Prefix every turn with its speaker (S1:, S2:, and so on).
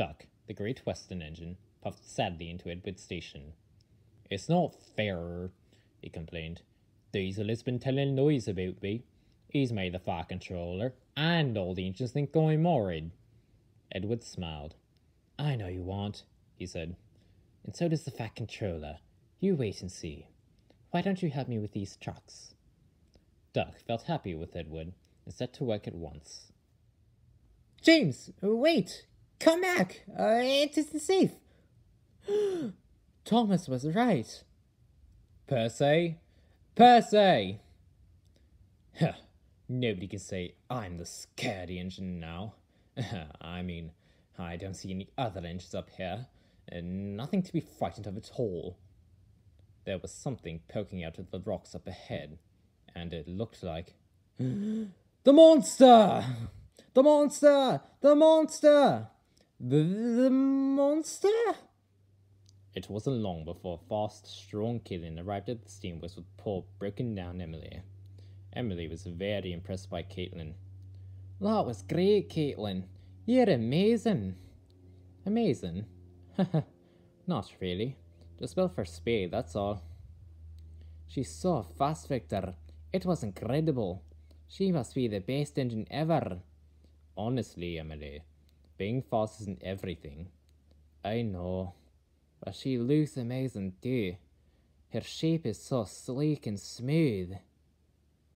S1: Duck, the Great Western engine, puffed sadly into Edward's Station. It's not fair, he complained. Diesel has been telling lies about me. He's made the fat controller, and all the engines think I'm married. Edward smiled. I know you want, he said. And so does the fat controller. You wait and see. Why don't you help me with these trucks? Duck felt happy with Edward and set to work at once.
S2: James, wait! Come back! Uh, it isn't safe. Thomas was right.
S1: Percy? Percy! Huh. Nobody can say I'm the scaredy engine now. I mean, I don't see any other engines up here, and nothing to be frightened of at all. There was something poking out of the rocks up ahead, and it looked like. the monster! The monster! The monster! The, the monster? It wasn't long before fast, strong Caitlin arrived at the steamworks with poor, broken down Emily. Emily was very impressed by Caitlin. That was great, Caitlin. You're amazing. Amazing? Not really. Just built for speed, that's all. She's so fast, Victor. It was incredible. She must be the best engine ever. Honestly, Emily, being fast isn't everything. I know. But she looks amazing too. Her shape is so sleek and smooth.